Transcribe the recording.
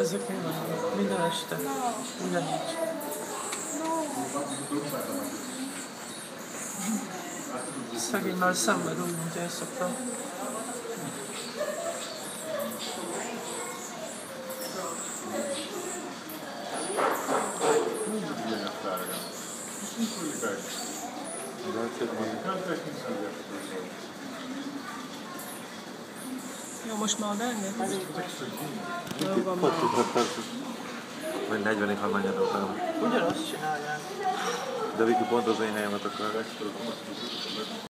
ezek mi vannak? Minden este. Ugyanígy. Szegény már szenved úgy, mint én szoktam. Jó, most már beengedsz? Jó, van már. Vagy 40 ha menjen utána. Ugyanazt csinálják. De Viki pont az én helyemet akar.